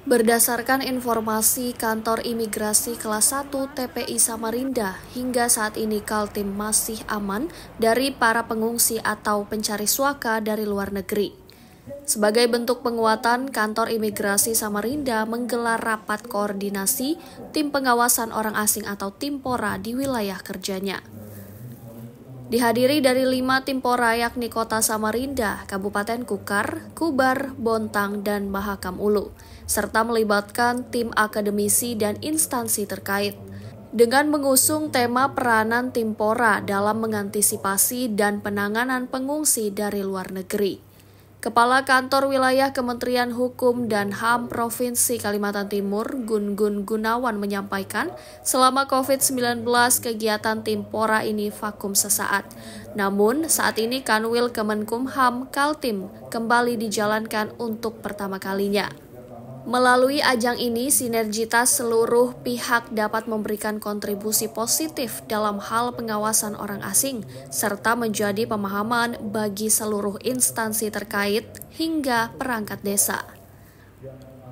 Berdasarkan informasi kantor imigrasi kelas 1 TPI Samarinda, hingga saat ini Kaltim masih aman dari para pengungsi atau pencari suaka dari luar negeri. Sebagai bentuk penguatan, kantor imigrasi Samarinda menggelar rapat koordinasi tim pengawasan orang asing atau Timpora di wilayah kerjanya. Dihadiri dari lima tim yakni Kota Samarinda, Kabupaten Kukar, Kubar, Bontang, dan Mahakam Ulu, serta melibatkan tim akademisi dan instansi terkait. Dengan mengusung tema peranan tim pora dalam mengantisipasi dan penanganan pengungsi dari luar negeri. Kepala Kantor Wilayah Kementerian Hukum dan HAM Provinsi Kalimantan Timur, Gun Gun Gunawan menyampaikan, selama COVID-19 kegiatan tim Pora ini vakum sesaat. Namun, saat ini Kanwil Kemenkumham Kaltim kembali dijalankan untuk pertama kalinya. Melalui ajang ini, sinergitas seluruh pihak dapat memberikan kontribusi positif dalam hal pengawasan orang asing, serta menjadi pemahaman bagi seluruh instansi terkait hingga perangkat desa.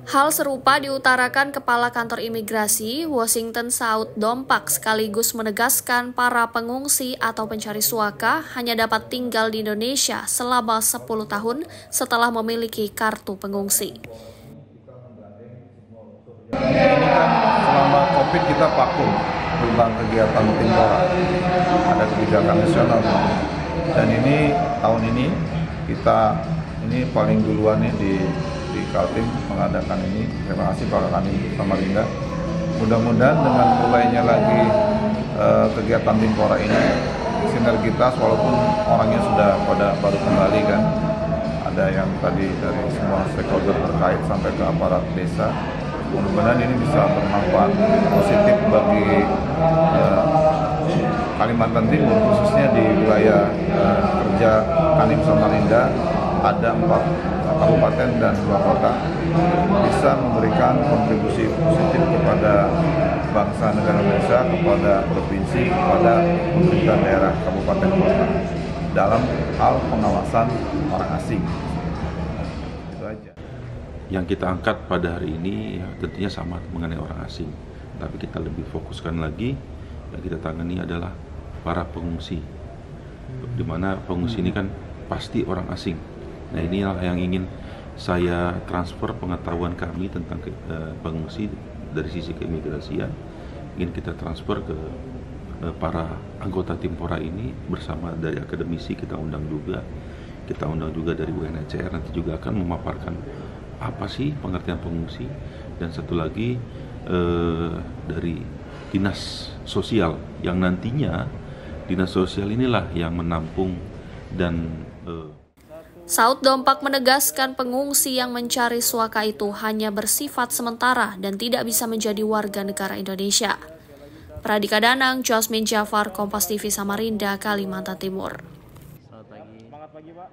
Hal serupa diutarakan Kepala Kantor Imigrasi Washington South Dompak sekaligus menegaskan para pengungsi atau pencari suaka hanya dapat tinggal di Indonesia selama 10 tahun setelah memiliki kartu pengungsi. Selama COVID kita vakum tentang kegiatan Timpora. Ada kebijakan nasional. Dan ini tahun ini kita ini paling duluan nih di di Kaltim mengadakan ini. Terima kasih Pak Kani Samarinda. Mudah-mudahan dengan mulainya lagi uh, kegiatan Timpora ini sinergitas walaupun orangnya sudah pada baru kembali kan ada yang tadi dari semua stakeholder terkait sampai ke aparat desa mudah-mudahan ini bisa bermanfaat positif bagi uh, Kalimantan Timur khususnya di wilayah uh, kerja Kanim Samarinda. Ada empat kabupaten dan dua kota bisa memberikan kontribusi positif kepada bangsa negara Indonesia, kepada provinsi, kepada pemerintah daerah kabupaten kota dalam hal pengawasan orang asing yang kita angkat pada hari ini ya, tentunya sama mengenai orang asing. Tapi kita lebih fokuskan lagi yang kita tangani adalah para pengungsi. Di mana pengungsi ini kan pasti orang asing. Nah inilah yang ingin saya transfer pengetahuan kami tentang ke, uh, pengungsi dari sisi keimigrasian. Ingin kita transfer ke uh, para anggota Timpora ini bersama dari akademisi kita undang juga. Kita undang juga dari UNHCR nanti juga akan memaparkan apa sih pengertian pengungsi dan satu lagi eh, dari dinas sosial yang nantinya dinas sosial inilah yang menampung dan eh, Saud Dompak menegaskan pengungsi yang mencari suaka itu hanya bersifat sementara dan tidak bisa menjadi warga negara Indonesia. Pradika Danang, Jasmine Jafar, Kompas TV Samarinda, Kalimantan Timur. Selamat pagi. Semangat pagi, Pak.